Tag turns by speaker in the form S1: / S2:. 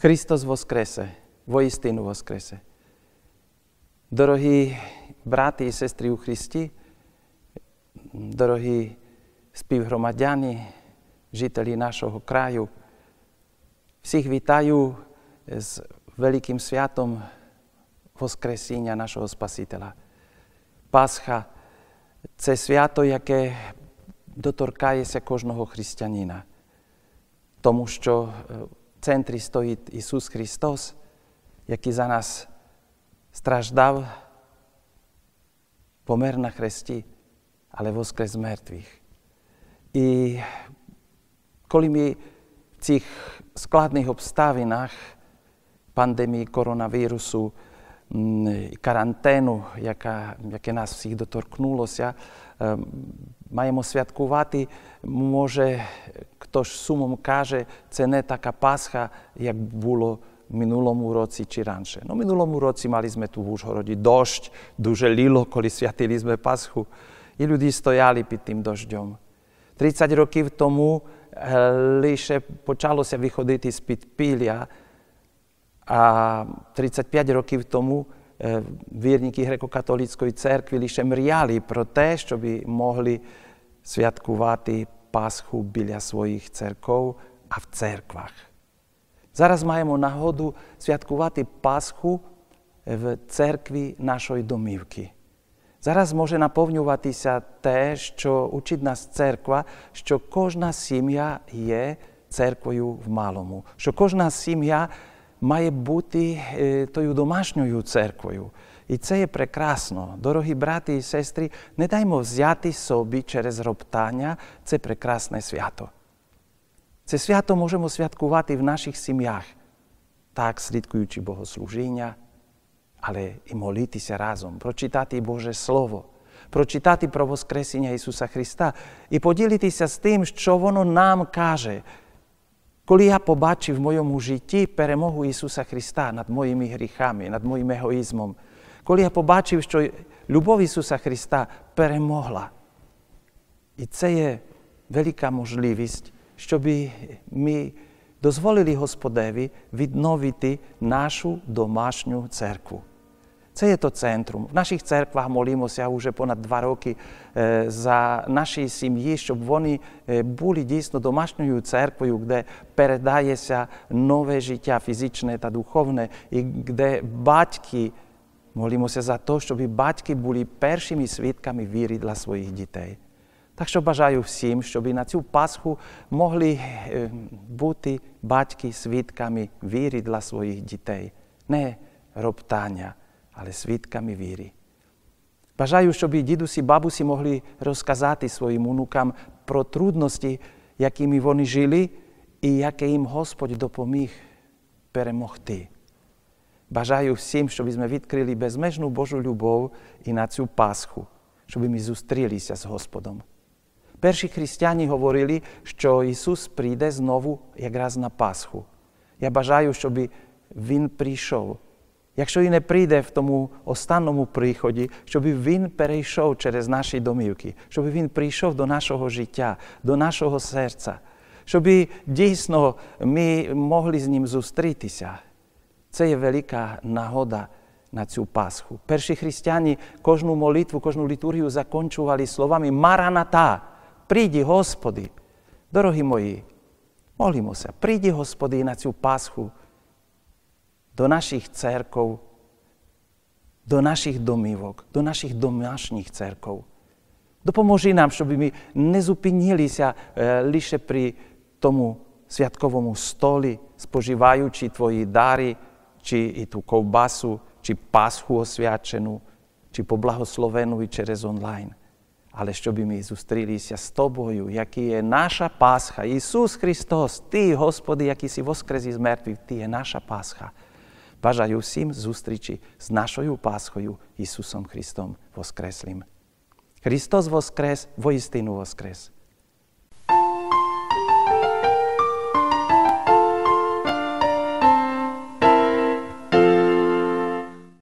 S1: Христос воскресе, воістину воскресе. Дорогі брати і сестри у Христі, дорогі співгромадяни, жителі нашого краю, всіх вітаю з великим святом Воскресіння нашого Спасителя. Пасха це свято, яке доторкається кожного християнина, тому що в центрі стоїть Ісус Христос, який за нас страждав, помер на хресті, але воскрес з мертвих. І коли ми в цих складних обставинах пандемії коронавірусу, карантену, яка, яке нас всіх доторкнулося, маємо святкувати. Може, хтось сумом каже, це не така Пасха, як було в минулому році чи раніше. Ну, минулому році мали ми tu в Ужгороді дощ, дуже ліло, коли святили ми Пасху. І люди стояли під тим дощом. 30 років тому лише почалося виходити з підпілля, а 35 років тому вірники греко-католицької церкви лише мріяли про те, щоб могли святкувати Пасху біля своїх церков, а в церквах. Зараз маємо нагоду святкувати Пасху в церкві нашої домівки. Зараз може наповнюватися те, що учить нас церква, що кожна сім'я є церквою в малому, що кожна сім'я має бути тою домашньою церквою. І це є прекрасно. Дорогі брати і сестри, не даймо взяти собі через роптання це прекрасне свято. Це свято можемо святкувати в наших сім'ях, так слідкуючи богослужіння, але і молитися разом, прочитати Боже Слово, прочитати про Воскресіння Ісуса Христа і поділитися з тим, що воно нам каже. Коли я побачив в моєму житті перемогу Ісуса Христа над моїми гріхами, над моїм егоїзмом, коли я побачив, що любов Ісуса Христа перемогла. І це є велика можливість, щоб ми дозволили Господеві відновити нашу домашню церкву. Це є то центрум. В наших церквах молимося вже понад два роки за наші сім'ї, щоб вони були дійсно домашньою церквою, де передається нове життя фізичне та духовне, і де батьки молимося за те, щоб батьки були першими свідками віри для своїх дітей. Так що бажаю всім, щоб на цю Пасху могли бути батьки свідками віри для своїх дітей, не роптання, але свідками віри. Бажаю, щоб дідусі, бабусі могли розказати своїм онукам про трудності, якими вони жили, і яке їм Господь допоміг перемогти. Бажаю всім, щоб ми відкрили безмежну Божу любов і на цю Пасху, щоб ми зустрілися з Господом. Перші християни говорили, що Ісус прийде знову якраз на Пасху. Я бажаю, щоб Він прийшов. Якщо і не прийде в тому останньому приході, щоб Він перейшов через наші домівки, щоб Він прийшов до нашого життя, до нашого серця, щоб дійсно ми могли з Ним зустрітися. Це є велика нагода на цю Пасху. Перші християни кожну молитву, кожну літургію закончували словами Мараната, прийди, Господи. Дорогі мої, молимося, прийди, Господи, на цю Пасху до наших церков, до наших домівок, до наших домашніх церков. Допоможи нам, щоб ми не зупинилися лише при тому святковому столі, споживаючи Твої дари, či i tú kolbasu, či paschu osviačenú, či poblahoslovenú i čerez online. Ale čo by mi zustrili sa s Tobою, jaký je naša páscha. Isus Hristos, Ty, Hospody, jaký si voskrezi z mŕtvych, Ty je naša páscha. Pažajú sim zustriči s našou páschoju Isusom Hristom voskreslým. Hristos voskres, vo istinu voskres.